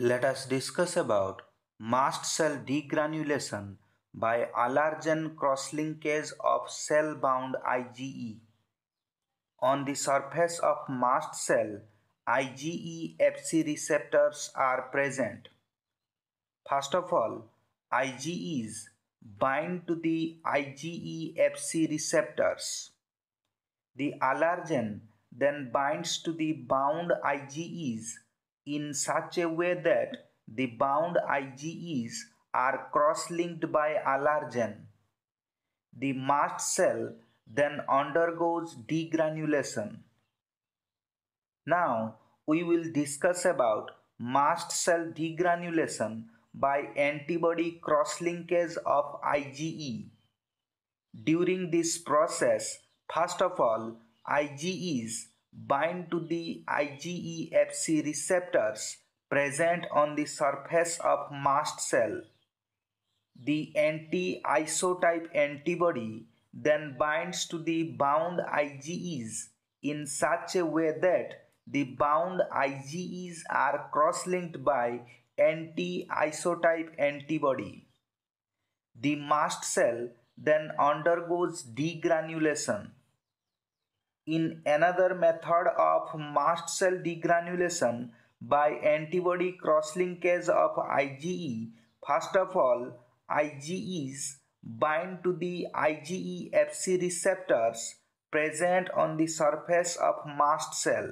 Let us discuss about mast cell degranulation by allergen cross-linkage of cell-bound IgE. On the surface of mast cell, IgE Fc receptors are present. First of all, IgEs bind to the IgE Fc receptors. The allergen then binds to the bound IgEs in such a way that the bound IgEs are cross-linked by allergen. The mast cell then undergoes degranulation. Now we will discuss about mast cell degranulation by antibody cross-linkage of IgE. During this process, first of all, IgEs bind to the IgE Fc receptors present on the surface of mast cell. The anti-isotype antibody then binds to the bound IgEs in such a way that the bound IgEs are cross-linked by anti-isotype antibody. The mast cell then undergoes degranulation. In another method of mast cell degranulation by antibody cross-linkage of IgE, first of all, IgEs bind to the IgE Fc receptors present on the surface of mast cell.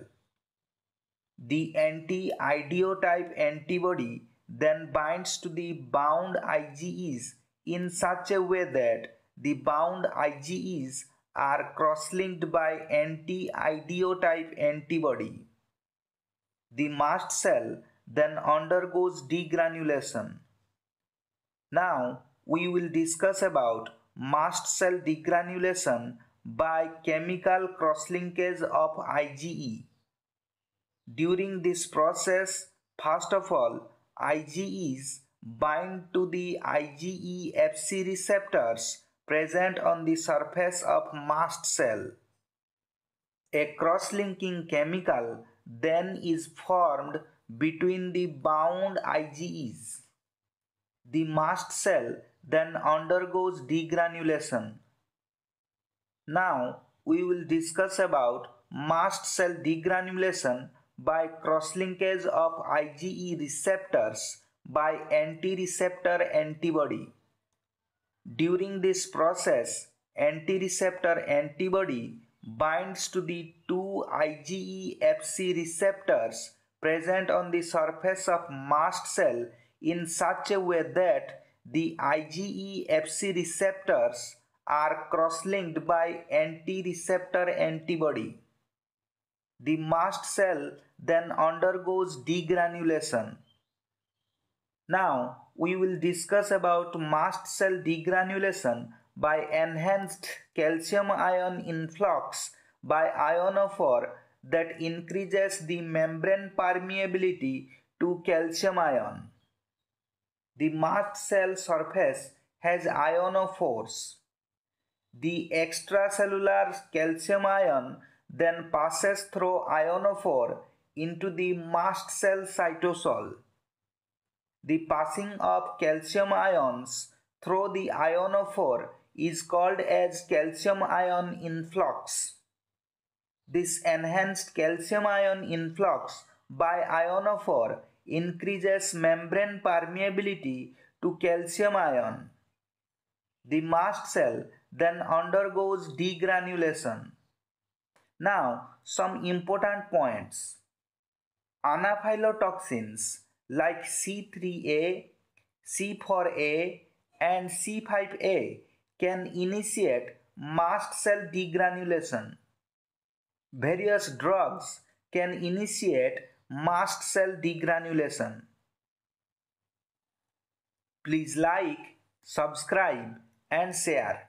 The anti-idiotype antibody then binds to the bound IgEs in such a way that the bound IgEs are cross-linked by anti-idiotype antibody. The mast cell then undergoes degranulation. Now we will discuss about mast cell degranulation by chemical cross-linkage of IgE. During this process, first of all, IgEs bind to the IgE Fc receptors present on the surface of mast cell. A cross-linking chemical then is formed between the bound IgEs. The mast cell then undergoes degranulation. Now we will discuss about mast cell degranulation by cross-linkage of IgE receptors by anti-receptor antibody. During this process, anti-receptor antibody binds to the two IgE Fc receptors present on the surface of mast cell in such a way that the IgE Fc receptors are cross-linked by anti-receptor antibody. The mast cell then undergoes degranulation. Now we will discuss about mast cell degranulation by enhanced calcium ion influx by ionophore that increases the membrane permeability to calcium ion. The mast cell surface has ionophores. The extracellular calcium ion then passes through ionophore into the mast cell cytosol. The passing of calcium ions through the ionophore is called as calcium ion influx. This enhanced calcium ion influx by ionophore increases membrane permeability to calcium ion. The mast cell then undergoes degranulation. Now, some important points. Anaphylatoxins like C3A, C4A, and C5A can initiate mast cell degranulation. Various drugs can initiate mast cell degranulation. Please like, subscribe and share.